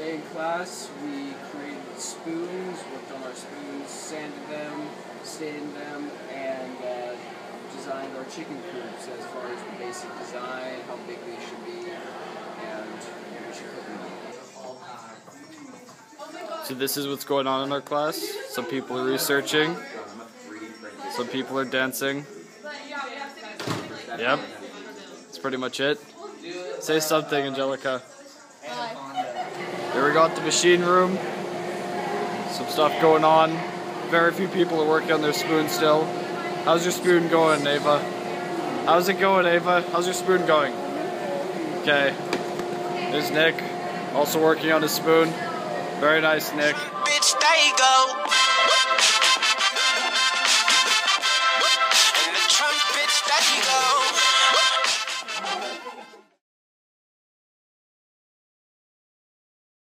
in class, we created spoons, worked on our spoons, sanded them, stained them, and uh, designed our chicken coops as far as the basic design, how big they should be, and we should cook them. So this is what's going on in our class. Some people are researching. Some people are dancing. Yep. That's pretty much it. Say something, Angelica. Got the machine room. Some stuff going on. Very few people are working on their spoon still. How's your spoon going, Ava? How's it going, Ava? How's your spoon going? Okay. There's Nick, also working on his spoon. Very nice, Nick. Bitch, there you go.